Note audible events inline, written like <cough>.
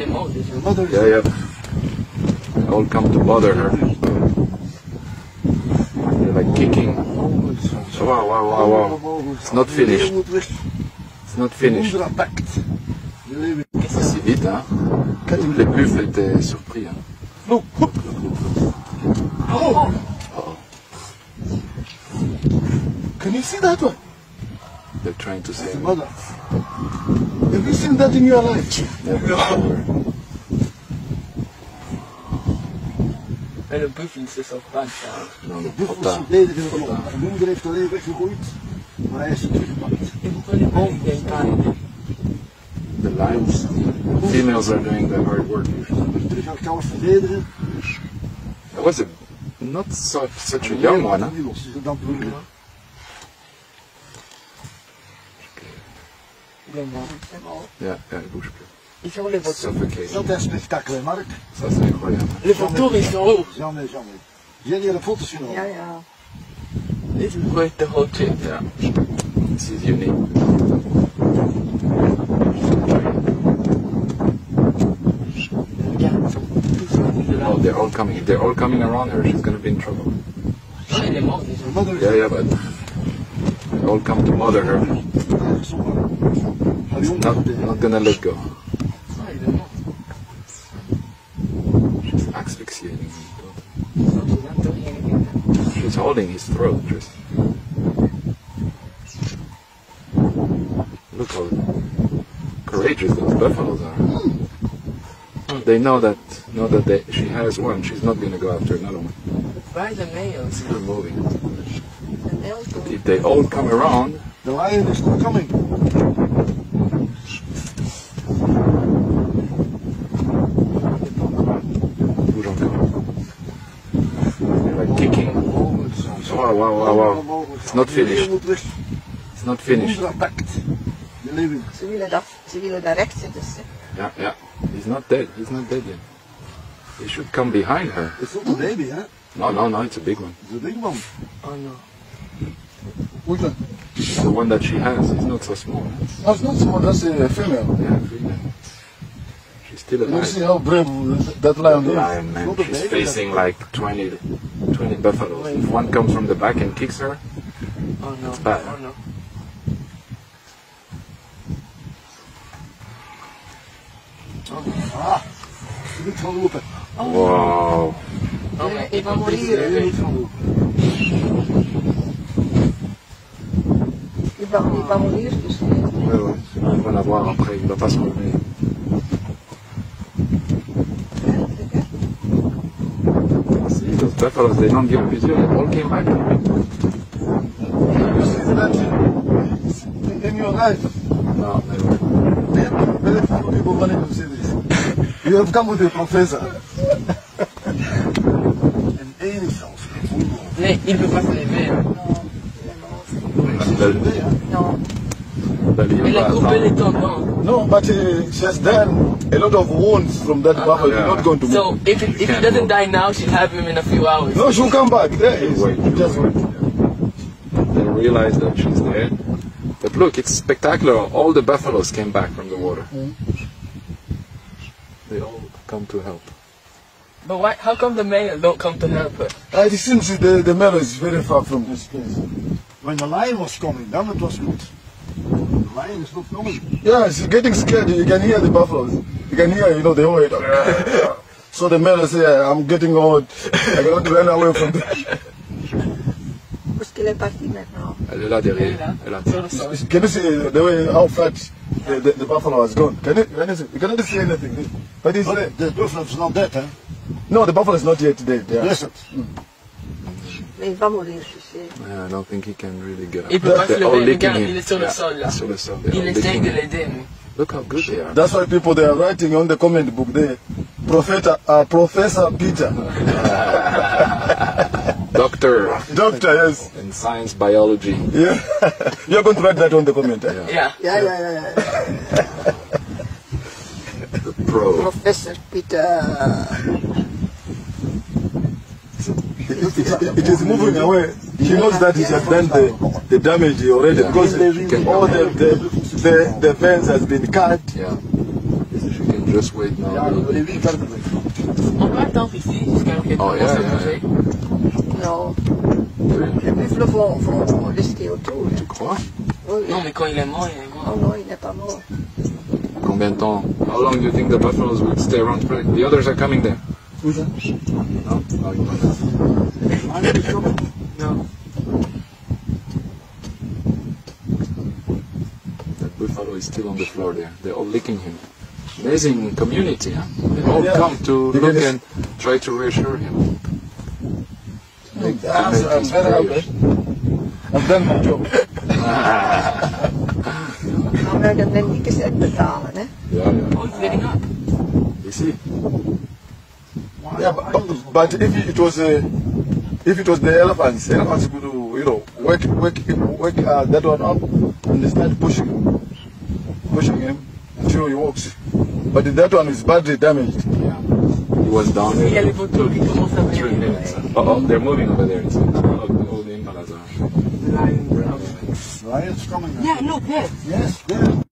les morts mother is Yeah, yeah. They all come to bother her. They're like kicking. Wow, wow, wow, wow. It's not finished. It's not finished. Moeder pakt. De leeuw. C'est vite, hein. Les buffles étaient surpris. Hein. Look, look. Oh. Can you see that one? They're trying to say. The mother. Have you seen that in your life? En de buffel is dus ook bang. ja. Non, De trop buffels tard. verdedigen het land. De moeder heeft de leeuw weggegooid, maar hij is er teruggepakt. Et pourquoi les morts ils viennent The lions. Females are doing the hard work. Dus terug gaan kalf verdedigen. That was a not so, such a young one, huh? Die los, dus dat bedoel ik. Les morts, c'est mort. Yeah, yeah, il bouge plus. Ils sont les vautours. Suffocation. Dat is een spektakel, hè, Mark. Ça, c'est incroyable. Les vautours ils sont où Jamais, jamais. Jij hebt de foto's genomen. Ja, ja. Dit is een grote houtje. Yeah. This is unique. Ja. Ils sont tous là. Oh, they're all coming. If they're all coming around her, she's gonna be in trouble. Ah, les morts ils De sont mother is Yeah, yeah, but they all come to bother her. Die Not, not gonna let go. Il est mort. She's asphyxiating him. Ils sont tous là, tout rien. She's holding his throat. Just look how courageous those buffaloes are. They know that know that they, she has one. She's not gonna go after another one. Waar the males? They're moving. Males. If they all come around, The lion is not coming. bouge encore. They're like kicking. Wow, wow, wow, wow. It's not finished. It's not finished. moeder pakt. De leeuw. Ze willen, dat, ze willen daar recht zitten. ze. Yeah, yeah. He's not dead. He's not dead yet. He should come behind her. It's not a baby, hè? No, no, no. It's a big one. It's a big man. Oh no. Hoe is dat? The one that she has is not so small. Dat is not small, dat a female. Yeah, female. She's still You see how brave that lion is. Lion, man. She's baby, facing like 20, 20 buffaloes. If one comes from the back and kicks her, Oh no. bad. Oh no. Ah, je moet gaan lopen. wow. Oh, maar il va Je mourir. moet gaan lopen. Il va, il va mourir, tu sais. Ouais, ouais. Il va l'avoir après. Il va pas se relever. Give up. You see, they all came back. You see that in your life. No, never. Very few people wanted to see this. You have come with a professor. Één zelfs. Mais il ne peut pas se lever. Non. La lion Il a va coupé les No, but uh, she has done a lot of wounds from that buffalo. yeah. You're not going to move. So if, it, if he doesn't move. die now, she'll have him in a few hours. No, she'll come back. There he is. Wait, Just wait. They realize that she's dead. But look, it's spectacular. All the buffaloes came back from the water. They all come to help. But why, how come the male don't come to help her? Uh, it seems the, the male is very far from this place. When the lion was coming, then it was good. The lion is not coming. Yeah, she's getting scared. You can hear the buffaloes. You can hear, you know, the whole <laughs> So the male say, I'm getting old. I cannot run away from the... Où est-ce qu'elle est partie maintenant? Elle est là derrière. Elle attend. Sur le sol. Can you see the way how fat the, the, the buffalo has gone? Can you, can you see? You cannot see anything. But it's there. The buffalo is not dead, huh? No, the buffalo is not yet dead. Yeah. Yes, it. Mais il va mourir, je sais. Yeah, I don't think he can really get up. Il peut pas se all lever, licking regarde, il est sur le sol, là. Sur le sol. Il essaye de l'aider, mais... Look how good they are. That's why people they are writing on the comment book there, Professor, uh, Professor Peter, <laughs> Doctor doctor. Yes, in science biology. yeah. <laughs> You're going to write that on the comment. Eh? Ja. Ja, ja, ja. ja. The pro. Professor Peter. It, it- it is moving away. He knows that he has done the, the damage already Yeah. because all the, the, the, the fence has been cut. Yeah. She can Just wait now. Ja, il est verder. On peut attendre ici jusqu'à ce Oh, commence yeah, yeah, bouger. Non, Oui, les buffles vont, vont autour. Tu crois Non, mais quand il est mort, il est mort. Oh non, il n'est pas mort. Combien de temps How long do you think the buffaloes will stay around? The others are coming there. Hoe is dat? No? Oh, you don't know. Nee, kom. That buffalo is still on the floor there. They're all licking him. Amazing community, huh? They all Yeah. come to They look and try to reassure him. Ja, I'm very happy. I've done my job. Maar we hebben hem niet gezegd betalen, hè. Ja, ja. Oh, it's getting up. You see? Yeah, but, but if it was uh, if it was the elephants, elephants could uh, you know wake wake wake uh, that one up and they start pushing him, pushing him until he walks. But that one is badly damaged. Yeah. He was down Il y a les there photos qui commencent three minutes. Oh, oh, they're moving over there. It's all, all the impalas are. Lion, brown. Lions coming. Yeah, look, yes. Yes, yeah.